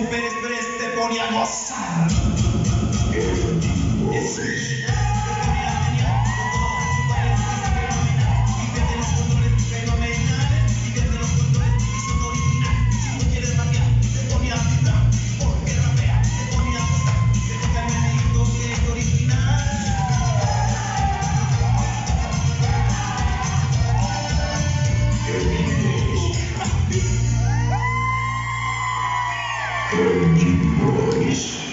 tú, te pone a gozar. Peace.